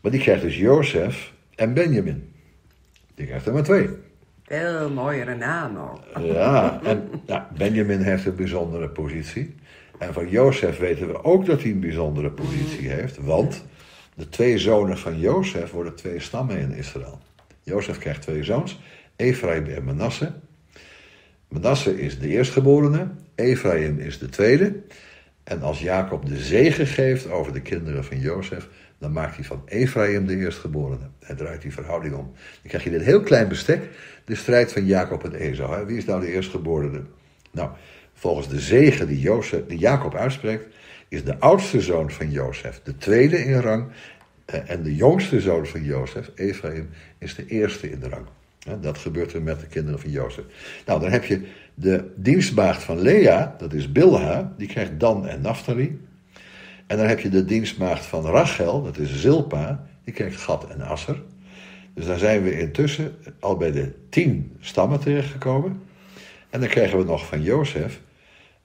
Maar die krijgt dus Jozef en Benjamin. Die krijgt er maar twee. Veel mooiere naam ook. Ja, en ja, Benjamin heeft een bijzondere positie. En van Jozef weten we ook dat hij een bijzondere positie heeft, want de twee zonen van Jozef worden twee stammen in Israël. Jozef krijgt twee zoons, Ephraim en Manasse. Manasse is de eerstgeborene, Ephraim is de tweede. En als Jacob de zegen geeft over de kinderen van Jozef, dan maakt hij van Ephraim de eerstgeborene. Hij draait die verhouding om. Dan krijg je dit heel klein bestek, de strijd van Jacob en Esau. Wie is nou de eerstgeborene? Nou, volgens de zegen die, Jozef, Jacob uitspreekt, is de oudste zoon van Jozef de tweede in rang. Eh, en de jongste zoon van Jozef, Ephraim, is de eerste in de rang. Dat gebeurt er met de kinderen van Jozef. Nou, dan heb je de dienstmaagd van Lea, dat is Bilha, die krijgt Dan en Naphtali. En dan heb je de dienstmaagd van Rachel, dat is Zilpa, die krijgt Gad en Asser. Dus daar zijn we intussen al bij de tien stammen terechtgekomen. En dan krijgen we nog van Jozef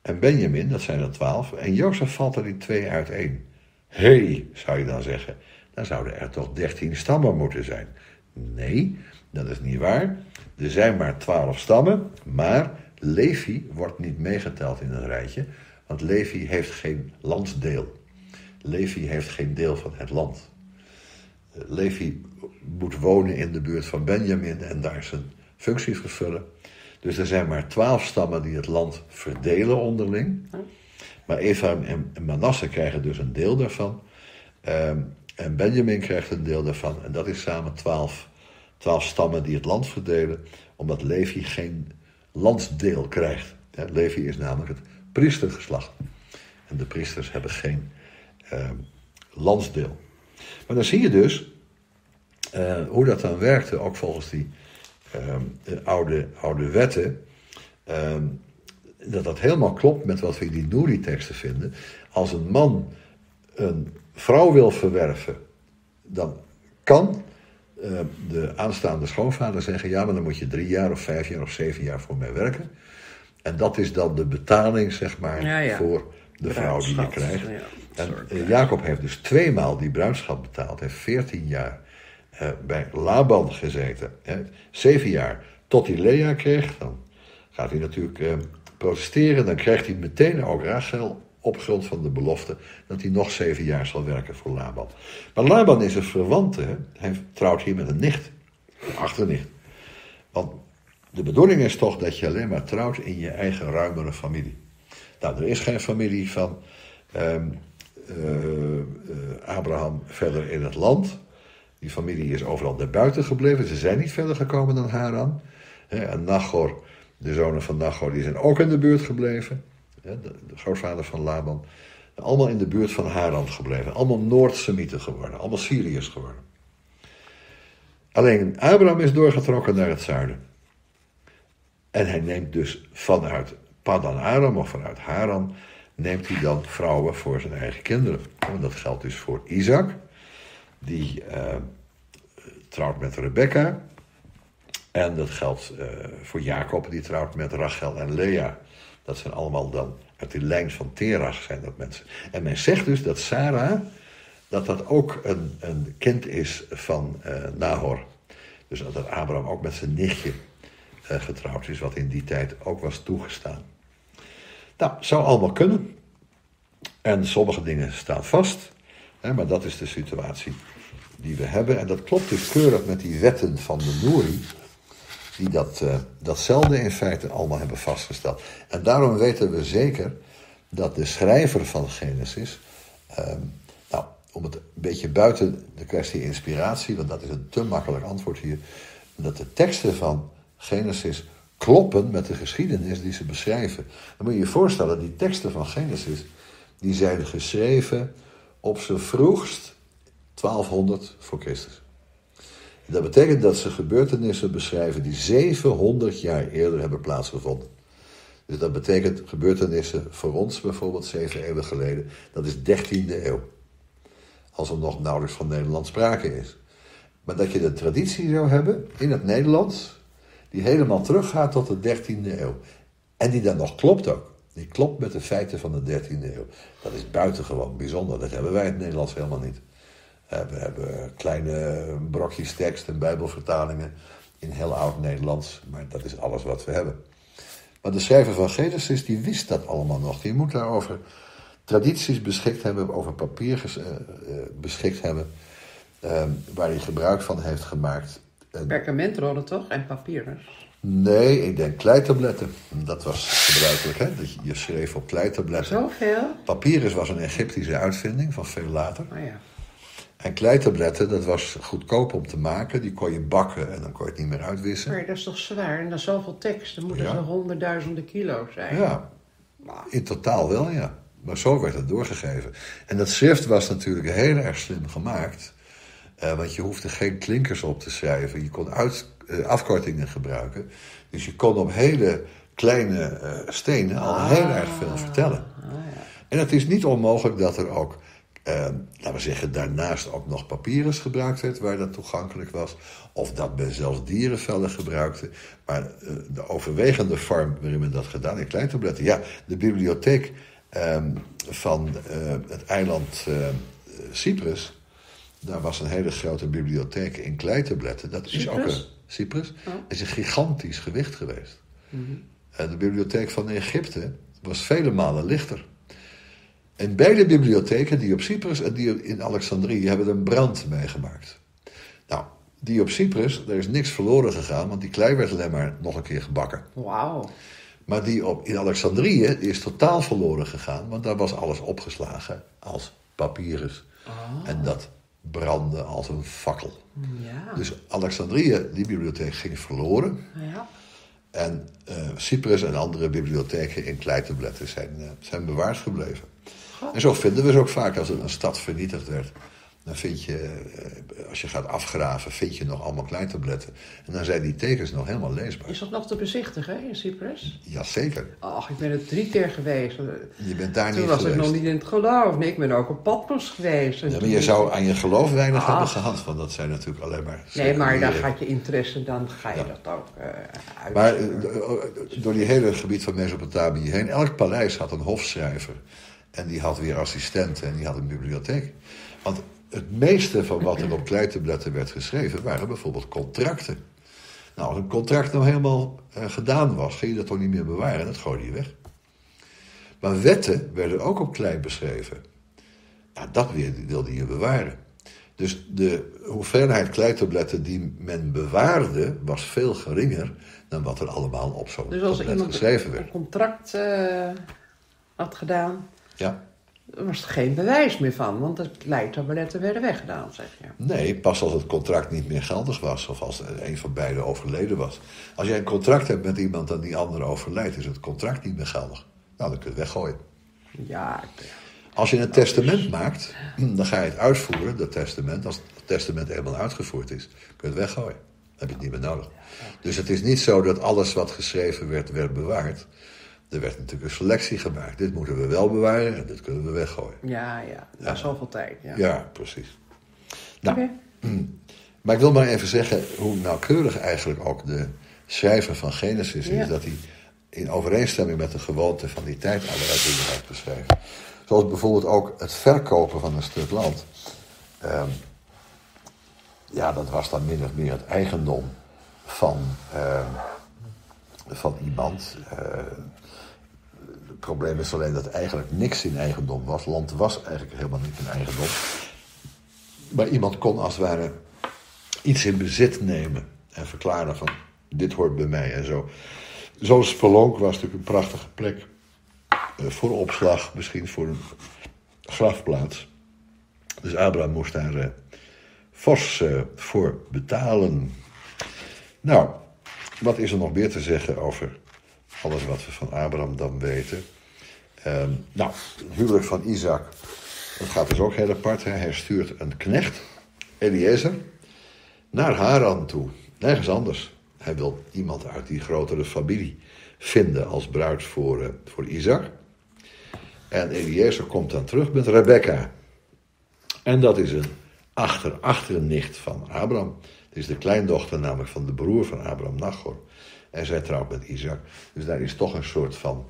en Benjamin, dat zijn er twaalf. En Jozef valt er in twee uiteen. Hé, hey, zou je dan zeggen, dan zouden er toch dertien stammen moeten zijn. Nee, dat is niet waar. Er zijn maar twaalf stammen, maar Levi wordt niet meegeteld in het rijtje, want Levi heeft geen landsdeel. Levi heeft geen deel van het land. Levi moet wonen in de buurt van Benjamin en daar zijn functie vervullen. Dus er zijn maar twaalf stammen die het land verdelen onderling. Maar Ephraim en Manasse krijgen dus een deel daarvan. Ehm, en Benjamin krijgt een deel daarvan. En dat is samen twaalf, twaalf stammen die het land verdelen. Omdat Levi geen landsdeel krijgt. Levi is namelijk het priestergeslacht. En de priesters hebben geen uh, landsdeel. Maar dan zie je dus uh, hoe dat dan werkte, ook volgens die uh, oude, oude wetten. Ehm, dat dat helemaal klopt met wat we in die Nouri-teksten vinden. Als een man een vrouw wil verwerven, dan kan ehm, de aanstaande schoonvader zeggen: Ja, maar dan moet je drie jaar of vijf jaar of zeven jaar voor mij werken. En dat is dan de betaling, zeg maar, Ja, ja. voor de vrouw die je krijgt. Ja, En eh, Jacob heeft dus tweemaal die bruidschap betaald. Hij heeft 14 jaar eh, bij Laban gezeten. Hè. Zeven jaar. Tot hij Lea kreeg. Dan gaat hij natuurlijk eh, protesteren. Dan krijgt hij meteen ook Rachel op grond van de belofte dat hij nog zeven jaar zal werken voor Laban. Maar Laban is een verwante. Hè. Hij trouwt hier met een nicht. Een achternicht. Want de bedoeling is toch dat je alleen maar trouwt in je eigen ruimere familie. Nou, er is geen familie van ehm, eh, eh, Abraham verder in het land. Die familie is overal daarbuiten gebleven. Ze zijn niet verder gekomen dan Haran. En Nachor, de zonen van Nachor, die zijn ook in de buurt gebleven. De grootvader van Laban. Allemaal in de buurt van Haran gebleven. Allemaal Noord-Semieten geworden. Allemaal Syriërs geworden. Alleen Abraham is doorgetrokken naar het zuiden. En hij neemt dus vanuit Padan Aram of vanuit Haran, neemt hij dan vrouwen voor zijn eigen kinderen. En dat geldt dus voor Isaac, die uh, trouwt met Rebecca. En dat geldt uh, voor Jacob, die trouwt met Rachel en Lea. Dat zijn allemaal dan uit de lijn van Terach zijn dat mensen. En men zegt dus dat Sarah, dat dat ook een, een kind is van uh, Nahor. Dus dat Abraham ook met zijn nichtje getrouwd is, wat in die tijd ook was toegestaan. Nou, zou allemaal kunnen. En sommige dingen staan vast, hè, maar dat is de situatie die we hebben. En dat klopt dus keurig met die wetten van de Nouri, die dat, uh, datzelfde in feite allemaal hebben vastgesteld. En daarom weten we zeker dat de schrijver van Genesis, uh, nou, om het een beetje buiten de kwestie inspiratie, want dat is een te makkelijk antwoord hier, dat de teksten van Genesis kloppen met de geschiedenis die ze beschrijven. Dan moet je je voorstellen, die teksten van Genesis, die zijn geschreven op zijn vroegst 1200 voor Christus. Dat betekent dat ze gebeurtenissen beschrijven die 700 jaar eerder hebben plaatsgevonden. Dus dat betekent gebeurtenissen voor ons bijvoorbeeld zeven eeuwen geleden. Dat is 13e eeuw. Als er nog nauwelijks van Nederland sprake is. Maar dat je de traditie zou hebben in het Nederlands, die helemaal teruggaat tot de 13e eeuw. En die dan nog klopt ook. Die klopt met de feiten van de 13e eeuw. Dat is buitengewoon bijzonder. Dat hebben wij in het Nederlands helemaal niet. We hebben kleine brokjes tekst en bijbelvertalingen in heel oud Nederlands. Maar dat is alles wat we hebben. Maar de schrijver van Genesis, die wist dat allemaal nog. Die moet daarover tradities beschikt hebben, over papier uh, beschikt hebben. Uh, waar hij gebruik van heeft gemaakt. Perkamentrollen toch? En papieren? Nee, ik denk kleitabletten. Dat was gebruikelijk, hè? Dat je, je schreef op kleitabletten. Zoveel? Papyrus was een Egyptische uitvinding van veel later. Oh ja. En kleitabletten, dat was goedkoop om te maken. Die kon je bakken en dan kon je het niet meer uitwissen. Maar dat is toch zwaar? En dan zoveel tekst. Dan moeten Ja. ze honderdduizenden kilo zijn. Ja, in totaal wel, ja. Maar zo werd het doorgegeven. En dat schrift was natuurlijk heel erg slim gemaakt. Eh, want je hoefde geen klinkers op te schrijven. Je kon uit, eh, afkortingen gebruiken. Dus je kon op hele kleine eh, stenen al heel erg veel vertellen. Ah, ja. En het is niet onmogelijk dat er ook, laten we zeggen, daarnaast ook nog papyrus gebruikt werd, waar dat toegankelijk was. Of dat men zelfs dierenvellen gebruikte. Maar de overwegende vorm waarin men dat gedaan in kleintabletten. Ja, de bibliotheek ehm, van het eiland Cyprus. Daar was een hele grote bibliotheek in kleitabletten. Dat is ook een. Cyprus Oh. is een gigantisch gewicht geweest. Mhm. En de bibliotheek van Egypte was vele malen lichter. En beide bibliotheken, die op Cyprus en die in Alexandrië, hebben een brand meegemaakt. Nou, die op Cyprus, daar is niks verloren gegaan, want die klei werd alleen maar nog een keer gebakken. Wauw. Maar die op, in Alexandrië die is totaal verloren gegaan, want daar was alles opgeslagen als papyrus. Oh. En dat brandde als een fakkel. Ja. Dus Alexandrië, die bibliotheek, ging verloren. ja. En eh, Cyprus en andere bibliotheken in kleitabletten zijn, eh, zijn bewaard gebleven. En zo vinden we ze ook vaak als een stad vernietigd werd. Dan vind je, eh, als je gaat afgraven, vind je nog allemaal kleitabletten. En dan zijn die tekens nog helemaal leesbaar. Is dat nog te bezichtigen in Cyprus? Jazeker. Ach, ik ben er drie keer geweest. Je bent daar Toen niet was geweest. ik nog niet in het geloof. Nee, ik ben ook op Patmos geweest. Ja, maar toen- je zou aan je geloof weinig Ach. hebben gehad, want dat zijn natuurlijk alleen maar... Nee, maar seculiere- gaat je interesse, dan ga je dat ook eh uit. Maar eh, door die hele gebied van Mesopotamië heen, elk paleis had een hofschrijver. En die had weer assistenten en die had een bibliotheek. Want het meeste van wat er op kleitabletten werd geschreven waren bijvoorbeeld contracten. Nou, als een contract nou helemaal eh, gedaan was, ging je dat toch niet meer bewaren, dat gooide je weg. Maar wetten werden ook op klei beschreven. Nou, dat wilde je bewaren. Dus de hoeveelheid kleitabletten die men bewaarde was veel geringer dan wat er allemaal op zo'n Dus als tablet iemand geschreven een werd. contract eh, had gedaan, Ja. Er was er geen bewijs meer van, want de kleitabletten werden weggedaan, zeg je. Nee, pas als het contract niet meer geldig was of als een van beiden overleden was. Als jij een contract hebt met iemand en die andere overlijdt, is het contract niet meer geldig. Nou, dan kun je het weggooien. Ja, Als je een testament maakt, dan ga je het uitvoeren, dat testament. Als het testament eenmaal uitgevoerd is, kun je het weggooien. Dan heb je het niet meer nodig. Dus het is niet zo dat alles wat geschreven werd, werd bewaard. Er werd natuurlijk een selectie gemaakt. Dit moeten we wel bewaren en dit kunnen we weggooien. ja, ja. Na zoveel tijd, ja. Ja, precies. Nou. Maar ik wil maar even zeggen hoe nauwkeurig eigenlijk ook de schrijver van Genesis is. Ja. Dat hij in overeenstemming met de gewoonte van die tijd allerlei dingen heeft beschreven. Zoals bijvoorbeeld ook het verkopen van een stuk land. Ehm, ja, dat was dan min of meer het eigendom van, ehm, van iemand. Eh, probleem is alleen dat eigenlijk niks in eigendom was. Land was eigenlijk helemaal niet in eigendom. Maar iemand kon als het ware iets in bezit nemen en verklaren van dit hoort bij mij en zo. Zo'n spelonk was natuurlijk een prachtige plek eh, voor opslag, misschien voor een grafplaats. Dus Abraham moest daar eh, fors eh, voor betalen. Nou, wat is er nog meer te zeggen over alles wat we van Abraham dan weten? Ehm, nou, huwelijk van Isaac, dat gaat dus ook heel apart. Hè. Hij stuurt een knecht, Eliezer, naar Haran toe. Nergens anders. Hij wil iemand uit die grotere familie vinden als bruid voor, eh, voor Isaac. En Eliezer komt dan terug met Rebecca. En dat is een achter-achternicht van Abraham. Het is de kleindochter namelijk van de broer van Abraham, Nachor. En zij trouwt met Isaac. Dus daar is toch een soort van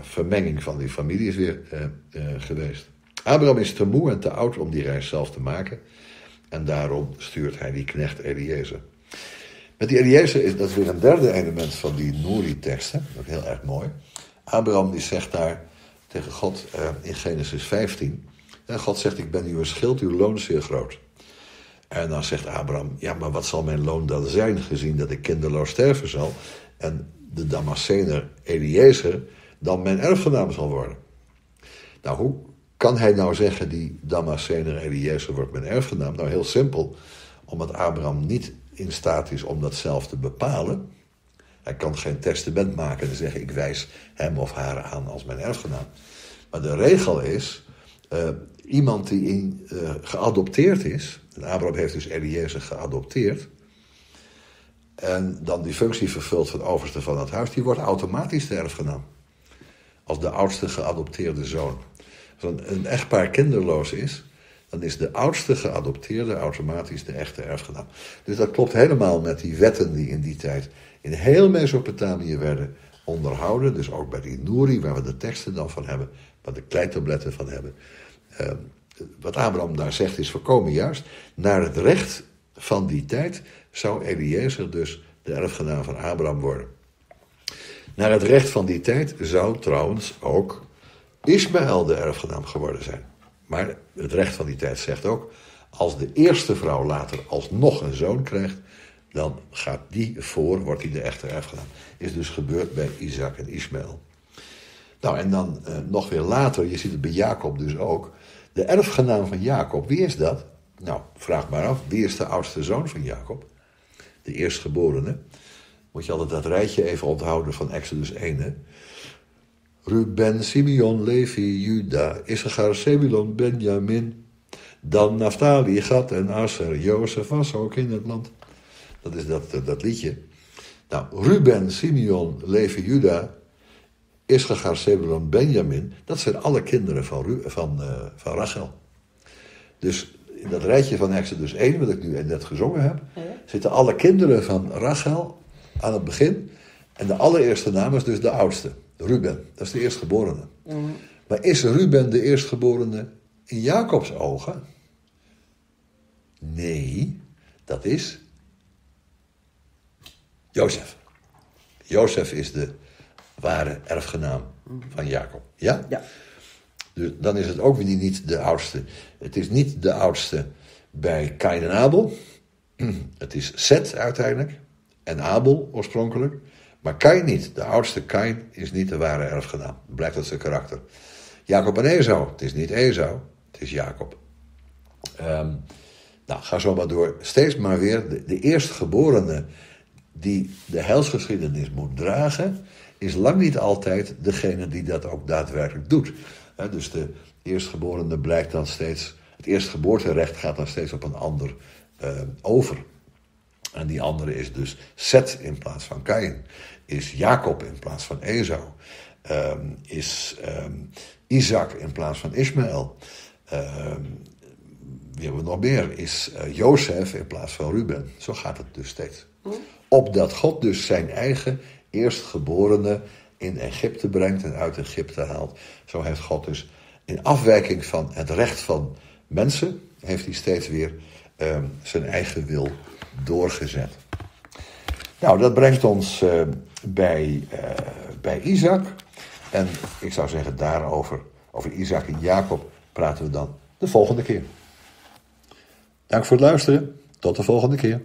vermenging van die families weer eh, eh, geweest. Abraham is te moe en te oud om die reis zelf te maken. En daarom stuurt hij die knecht Eliezer. Met die Eliezer is dat is weer een derde element van die Nouri-teksten. Ook heel erg mooi. Abraham die zegt daar tegen God eh, in Genesis 15. En God zegt, ik ben uw schild, uw loon is zeer groot. En dan zegt Abraham, ja, maar wat zal mijn loon dan zijn, gezien dat ik kinderloos sterven zal en de Damascener Eliezer dan mijn erfgenaam zal worden. Nou, hoe kan hij nou zeggen, die Damascener Eliezer wordt mijn erfgenaam? Nou, heel simpel, omdat Abraham niet in staat is om dat zelf te bepalen. Hij kan geen testament maken en zeggen, ik wijs hem of haar aan als mijn erfgenaam. Maar de regel is, eh, iemand die in, eh, geadopteerd is, en Abraham heeft dus Eliezer geadopteerd, en dan die functie vervult van overste van het huis, die wordt automatisch de erfgenaam. Als de oudste geadopteerde zoon. Als een, echtpaar kinderloos is, dan is de oudste geadopteerde automatisch de echte erfgenaam. Dus dat klopt helemaal met die wetten die in die tijd in heel Mesopotamië werden onderhouden. Dus ook bij die Nouri, waar we de teksten dan van hebben, waar de kleitabletten van hebben. Eh, wat Abraham daar zegt is voorkomen juist. Naar het recht van die tijd zou Eliezer dus de erfgenaam van Abraham worden. Naar het recht van die tijd zou trouwens ook Ismaël de erfgenaam geworden zijn. Maar het recht van die tijd zegt ook, als de eerste vrouw later alsnog een zoon krijgt, dan gaat die voor, wordt hij de echte erfgenaam. Is dus gebeurd bij Isaac en Ismaël. Nou, en dan eh, nog weer later, je ziet het bij Jacob dus ook. De erfgenaam van Jacob, wie is dat? Nou, vraag maar af, wie is de oudste zoon van Jacob? De eerstgeborene. Moet je altijd dat rijtje even onthouden van Exodus 1. Hè? Ruben, Simeon, Levi, Juda, Issachar, Zebulon, Benjamin. Dan Naphtali, Gad en Aser. Jozef was ook in het land. Dat is dat, dat liedje. Nou, Ruben, Simeon, Levi, Juda, Issachar, Zebulon, Benjamin. Dat zijn alle kinderen van, Ru, van, uh, van Rachel. Dus in dat rijtje van Exodus 1, wat ik nu net gezongen heb, ja. zitten alle kinderen van Rachel aan het begin. En de allereerste naam is dus de oudste, Ruben. Dat is de eerstgeborene. Mm. Maar is Ruben de eerstgeborene in Jacobs ogen? Nee, dat is Jozef. Jozef is de ware erfgenaam van Jacob. Ja? Ja. Dus dan is het ook weer niet de oudste. Het is niet de oudste bij Kain en Abel. Het is Seth uiteindelijk. En Abel oorspronkelijk. Maar Kain niet. De oudste Kain is niet de ware erfgenaam. Blijkt uit zijn karakter. Jacob en Esau. Het is niet Esau. Het is Jacob. Ehm, nou, ga zo maar door. Steeds maar weer de, de eerstgeborene die de heilsgeschiedenis moet dragen, is lang niet altijd degene die dat ook daadwerkelijk doet. Dus de eerstgeborene blijkt dan steeds, het eerstgeboorterecht gaat dan steeds op een ander eh, over. En die andere is dus Seth in plaats van Kain, is Jacob in plaats van Esau, ehm, is ehm, Isaac in plaats van Ismaël. Ehm, wie hebben we nog meer? Is uh, Jozef in plaats van Ruben. Zo gaat het dus steeds. Opdat God dus zijn eigen eerstgeborene in Egypte brengt en uit Egypte haalt. Zo heeft God dus in afwijking van het recht van mensen, heeft hij steeds weer ehm, zijn eigen wil doorgezet. Nou, dat brengt ons uh, bij, uh, bij Isaac. En ik zou zeggen, daarover, over Isaac en Jacob, praten we dan de volgende keer. Dank voor het luisteren. Tot de volgende keer.